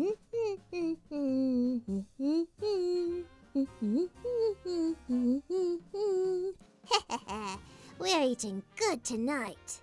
We're eating good tonight.